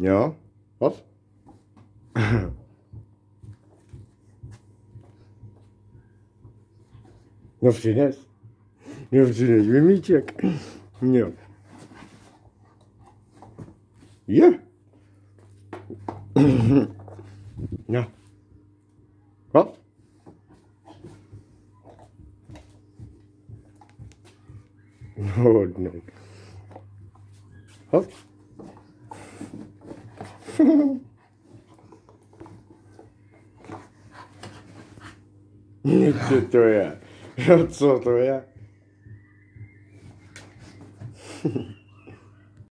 Ja. Was? No przynieś. Nie przynieś, wymiciek. Nie. Je. No. Hop. Ładny. Hop. ます。めっや。